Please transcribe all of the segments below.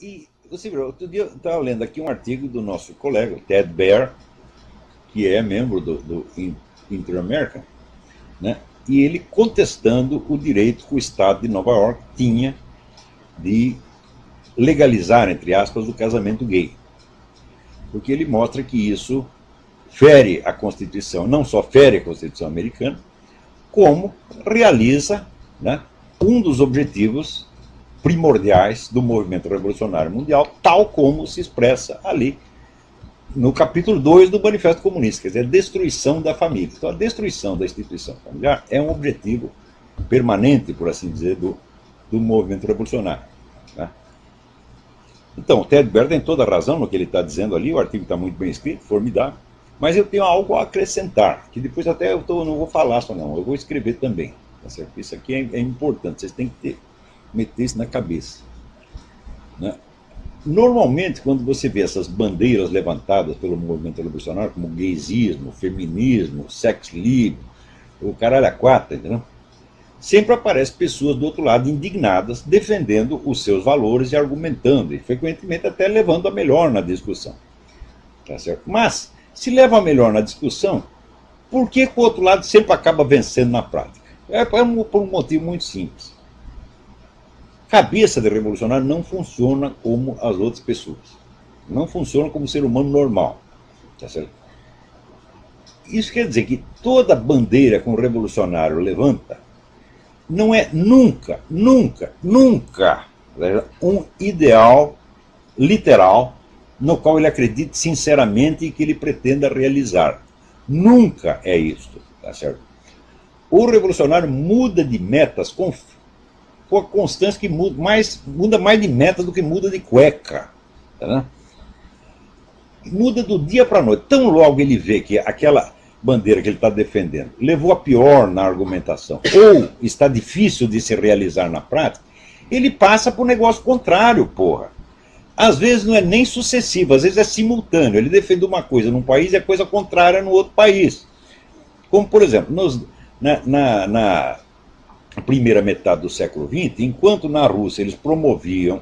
E você viu, outro dia eu estava lendo aqui um artigo do nosso colega, Ted Baer, que é membro do, do Inter-American, né? e ele contestando o direito que o Estado de Nova York tinha de legalizar, entre aspas, o casamento gay. Porque ele mostra que isso fere a Constituição, não só fere a Constituição americana, como realiza né, um dos objetivos primordiais do movimento revolucionário mundial, tal como se expressa ali no capítulo 2 do Manifesto Comunista, quer dizer, a destruição da família. Então, a destruição da instituição familiar é um objetivo permanente, por assim dizer, do, do movimento revolucionário. Né? Então, o Ted Baer tem toda a razão no que ele está dizendo ali, o artigo está muito bem escrito, formidável, mas eu tenho algo a acrescentar, que depois até eu tô, não vou falar só não, eu vou escrever também. Tá certo? Isso aqui é, é importante, vocês têm que ter, meter isso na cabeça. Né? Normalmente, quando você vê essas bandeiras levantadas pelo movimento revolucionário, como gaysismo, feminismo, sex livre, o caralho a quatro, entendeu? sempre aparecem pessoas do outro lado indignadas, defendendo os seus valores e argumentando, e frequentemente até levando a melhor na discussão. Tá certo? Mas, se leva a melhor na discussão, por que, que o outro lado sempre acaba vencendo na prática? É por um motivo muito simples. Cabeça de revolucionário não funciona como as outras pessoas. Não funciona como ser humano normal. Tá certo? Isso quer dizer que toda bandeira que um revolucionário levanta não é nunca, nunca, nunca um ideal literal no qual ele acredite sinceramente e que ele pretenda realizar. Nunca é isto, tá certo? O revolucionário muda de metas com, com a constância que muda mais, muda mais de meta do que muda de cueca. Tá muda do dia para a noite. Tão logo ele vê que aquela bandeira que ele está defendendo levou a pior na argumentação, ou está difícil de se realizar na prática, ele passa para o negócio contrário, porra. Às vezes não é nem sucessivo, às vezes é simultâneo. Ele defende uma coisa num país e a coisa contrária no outro país. Como, por exemplo, nos, na, na, na primeira metade do século XX, enquanto na Rússia eles promoviam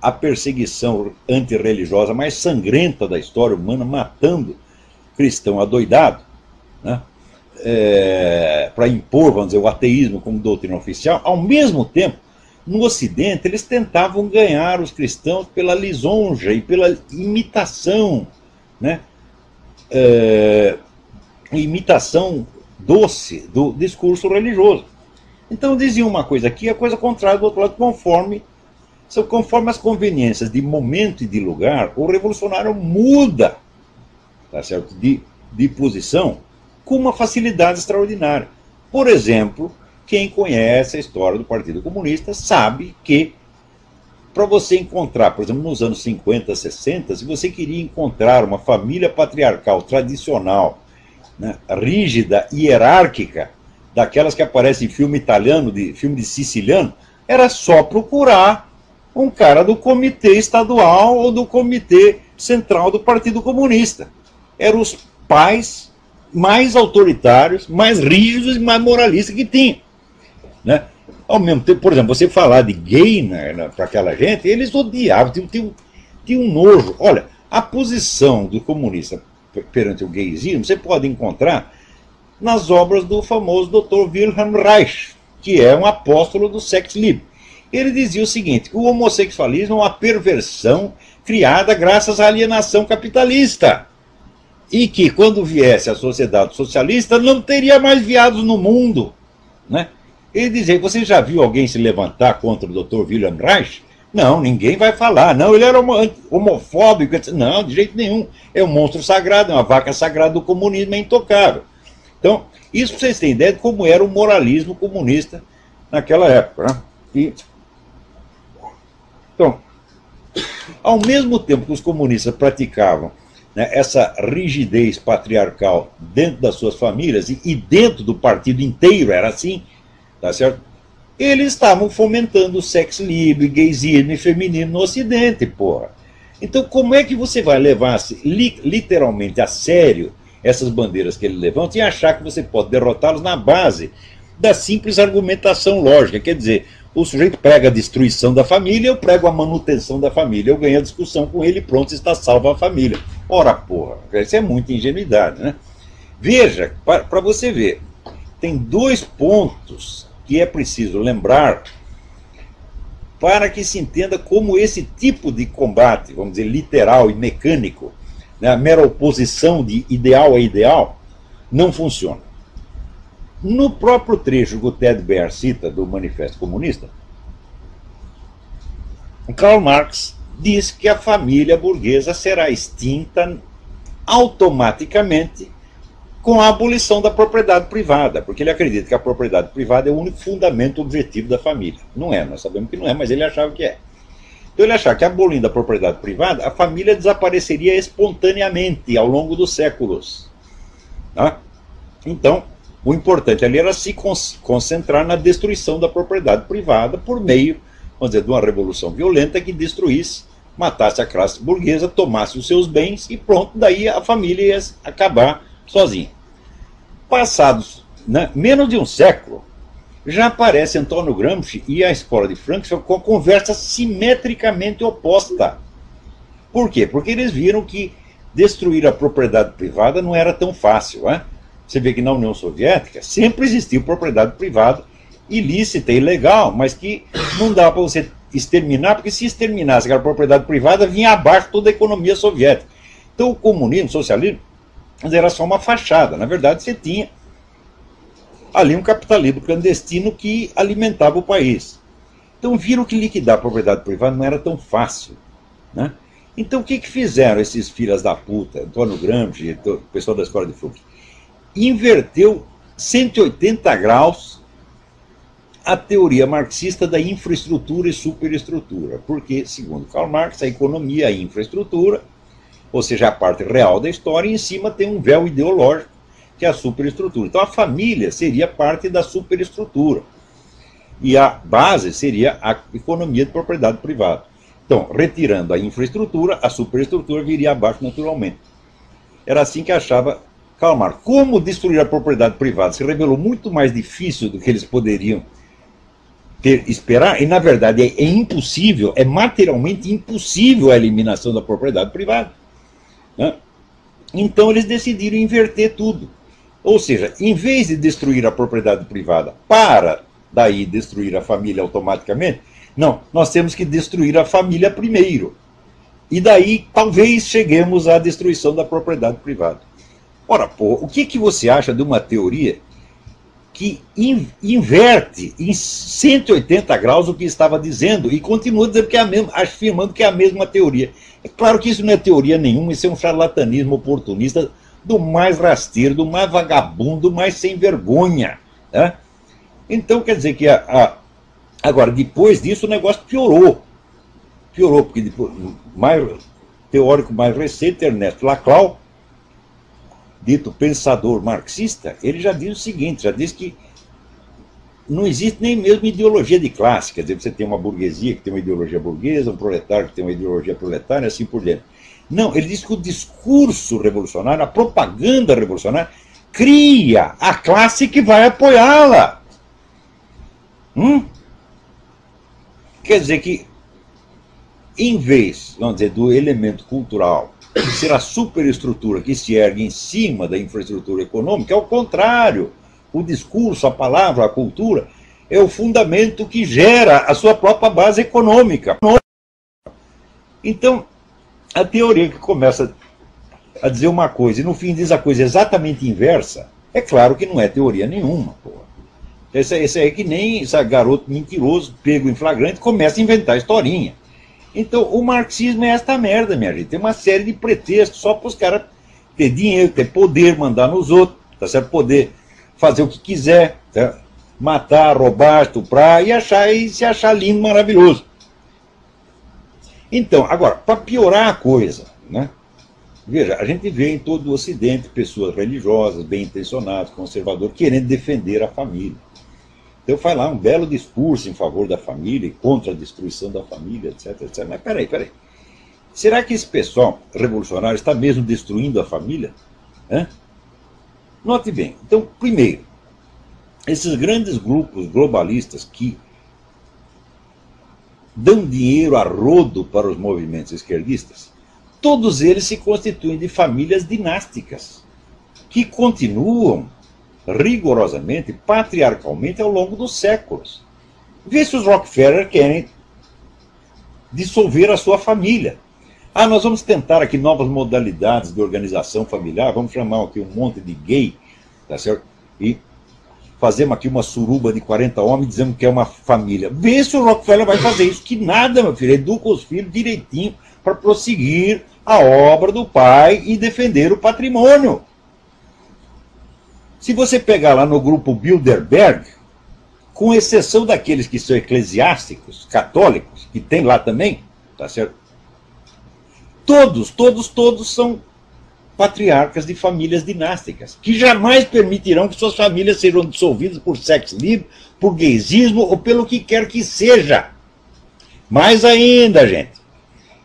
a perseguição antirreligiosa mais sangrenta da história humana, matando cristão adoidado, né, é, para impor, vamos dizer, o ateísmo como doutrina oficial, ao mesmo tempo, no Ocidente, eles tentavam ganhar os cristãos pela lisonja e pela imitação, né, é, imitação doce do discurso religioso. Então diziam uma coisa aqui, a coisa contrária do outro lado, conforme, conforme as conveniências de momento e de lugar, o revolucionário muda tá certo? De, de posição com uma facilidade extraordinária. Por exemplo, quem conhece a história do Partido Comunista sabe que para você encontrar, por exemplo, nos anos 50, 60, se você queria encontrar uma família patriarcal tradicional, né, rígida e hierárquica, daquelas que aparecem em filme italiano, de filme de siciliano, era só procurar um cara do comitê estadual ou do comitê central do Partido Comunista. Eram os pais mais autoritários, mais rígidos e mais moralistas que tinha. Né? Ao mesmo tempo, por exemplo, você falar de gay né, para aquela gente, eles odiavam, tinham, tinham, tinham um nojo. Olha, a posição do comunista perante o gaysismo você pode encontrar nas obras do famoso Dr. Wilhelm Reich, que é um apóstolo do sex livre. Ele dizia o seguinte: o homossexualismo é uma perversão criada graças à alienação capitalista e que quando viesse a sociedade socialista não teria mais viados no mundo. Né? Ele dizia, você já viu alguém se levantar contra o Dr. William Reich? Não, ninguém vai falar. Não, ele era homofóbico. Não, de jeito nenhum. É um monstro sagrado, é uma vaca sagrada do comunismo, é intocável. Então, isso vocês terem ideia de como era o moralismo comunista naquela época. Né? E, então, ao mesmo tempo que os comunistas praticavam né, essa rigidez patriarcal dentro das suas famílias e, e, dentro do partido inteiro era assim, tá certo? Eles estavam fomentando o sexo livre, gaysismo e feminino no Ocidente, porra. Então, como é que você vai levar li, literalmente a sério essas bandeiras que ele levanta e achar que você pode derrotá-los na base da simples argumentação lógica? Quer dizer, o sujeito prega a destruição da família, eu prego a manutenção da família. Eu ganho a discussão com ele pronto, está salva a família. Ora, porra, isso é muita ingenuidade, né? Veja, para você ver, tem dois pontos que é preciso lembrar para que se entenda como esse tipo de combate, vamos dizer, literal e mecânico, né, a mera oposição de ideal a ideal, não funciona. No próprio trecho que o Ted Baer cita do Manifesto Comunista, Karl Marx diz que a família burguesa será extinta automaticamente com a abolição da propriedade privada, porque ele acredita que a propriedade privada é o único fundamento objetivo da família. Não é, nós sabemos que não é, mas ele achava que é. Então ele achava que abolindo a propriedade privada, a família desapareceria espontaneamente ao longo dos séculos. Tá? Então, o importante ali era se concentrar na destruição da propriedade privada por meio, vamos dizer, de uma revolução violenta que destruísse, matasse a classe burguesa, tomasse os seus bens e pronto, daí a família ia acabar sozinha. Passados né, menos de um século, já aparece Antônio Gramsci e a escola de Frankfurt com a conversa simetricamente oposta. Por quê? Porque eles viram que destruir a propriedade privada não era tão fácil. Né? Você vê que na União Soviética sempre existiu propriedade privada ilícita e legal, mas que não dá para você exterminar, porque se exterminasse aquela propriedade privada, vinha abaixo toda a economia soviética. Então o comunismo, o socialismo, era só uma fachada. Na verdade, você tinha ali um capitalismo clandestino que alimentava o país. Então viram que liquidar a propriedade privada não era tão fácil. Né? Então o que, que fizeram esses filhas da puta, Antônio Gramsci, o pessoal da escola de Foucault? inverteu 180 graus a teoria marxista da infraestrutura e superestrutura, porque, segundo Karl Marx, a economia é a infraestrutura, ou seja, a parte real da história, e em cima tem um véu ideológico, que é a superestrutura. Então, a família seria parte da superestrutura, e a base seria a economia de propriedade privada. Então, retirando a infraestrutura, a superestrutura viria abaixo naturalmente. Era assim que achava Calmar, como destruir a propriedade privada se revelou muito mais difícil do que eles poderiam ter, esperar, e na verdade é, é impossível, é materialmente impossível a eliminação da propriedade privada. Né? Então eles decidiram inverter tudo. Ou seja, em vez de destruir a propriedade privada para daí destruir a família automaticamente, não, nós temos que destruir a família primeiro. E daí talvez cheguemos à destruição da propriedade privada. Ora, pô, o que, que você acha de uma teoria que in, inverte em 180 graus o que estava dizendo e continua dizendo que é a mesma, afirmando que é a mesma teoria? É claro que isso não é teoria nenhuma, isso é um charlatanismo oportunista do mais rasteiro, do mais vagabundo, do mais sem vergonha. Né? Então, quer dizer que a, a, agora, depois disso, o negócio piorou. Piorou, porque depois, mais teórico mais recente, Ernesto Laclau, dito pensador marxista, ele já diz o seguinte, já diz que não existe nem mesmo ideologia de classe, quer dizer, você tem uma burguesia que tem uma ideologia burguesa, um proletário que tem uma ideologia proletária, assim por diante. Não, ele diz que o discurso revolucionário, a propaganda revolucionária, cria a classe que vai apoiá-la. Hum? Quer dizer que, em vez, vamos dizer, do elemento cultural ser a superestrutura que se ergue em cima da infraestrutura econômica, é o contrário. O discurso, a palavra, a cultura é o fundamento que gera a sua própria base econômica. Então, a teoria que começa a dizer uma coisa e no fim diz a coisa exatamente inversa, é claro que não é teoria nenhuma. Porra. Esse, esse é que nem esse garoto mentiroso, pego em flagrante, começa a inventar historinha. Então, o marxismo é esta merda, minha gente. Tem uma série de pretextos só para os caras ter dinheiro, ter poder, mandar nos outros, tá certo? Poder fazer o que quiser, tá? matar, roubar, estuprar e achar e se achar lindo, maravilhoso. Então, agora, para piorar a coisa, né? Veja, a gente vê em todo o Ocidente pessoas religiosas, bem intencionadas, conservadoras, querendo defender a família. Então faz lá um belo discurso em favor da família e contra a destruição da família, etc, etc. Mas peraí, peraí. Será que esse pessoal revolucionário está mesmo destruindo a família? Hã? Note bem. Então, primeiro, esses grandes grupos globalistas que dão dinheiro a rodo para os movimentos esquerdistas, todos eles se constituem de famílias dinásticas, que continuam rigorosamente, patriarcalmente ao longo dos séculos. Vê se os Rockefeller querem dissolver a sua família. Ah, nós vamos tentar aqui novas modalidades de organização familiar, vamos chamar aqui um monte de gay, tá certo? E fazemos aqui uma suruba de 40 homens dizendo que é uma família. Vê se o Rockefeller vai fazer isso. Que nada, meu filho. Educa os filhos direitinho para prosseguir a obra do pai e defender o patrimônio. Se você pegar lá no grupo Bilderberg, com exceção daqueles que são eclesiásticos, católicos, que tem lá também, tá certo? Todos, todos, todos são patriarcas de famílias dinásticas, que jamais permitirão que suas famílias sejam dissolvidas por sexo livre, por gaysismo ou pelo que quer que seja. Mais ainda, gente,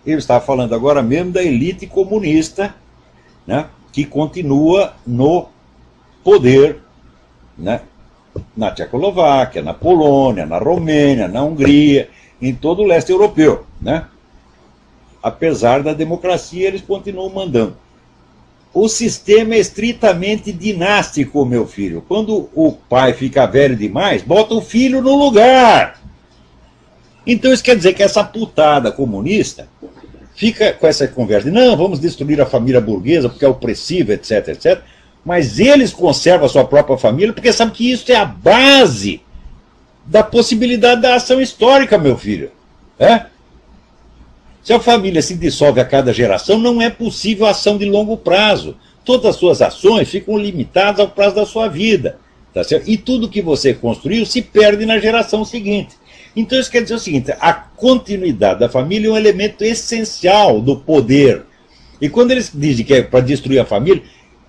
eu estava falando agora mesmo da elite comunista, né, que continua no poder né, na Tchecoslováquia, na Polônia, na Romênia, na Hungria, em todo o leste europeu. Né? Apesar da democracia, eles continuam mandando. O sistema é estritamente dinástico, meu filho. Quando o pai fica velho demais, bota o filho no lugar. Então isso quer dizer que essa putada comunista fica com essa conversa de não, vamos destruir a família burguesa porque é opressiva, etc, etc. Mas eles conservam a sua própria família porque sabem que isso é a base da possibilidade da ação histórica, meu filho. É? Se a família se dissolve a cada geração, não é possível ação de longo prazo. Todas as suas ações ficam limitadas ao prazo da sua vida. Tá? E tudo que você construiu se perde na geração seguinte. Então isso quer dizer o seguinte: a continuidade da família é um elemento essencial do poder. E quando eles dizem que é para destruir a família,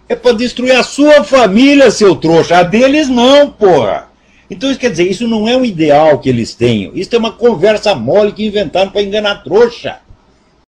é para destruir a sua família, seu trouxa. A deles não, porra. Então isso quer dizer, isso não é um ideal que eles tenham. Isso é uma conversa mole que inventaram para enganar trouxa.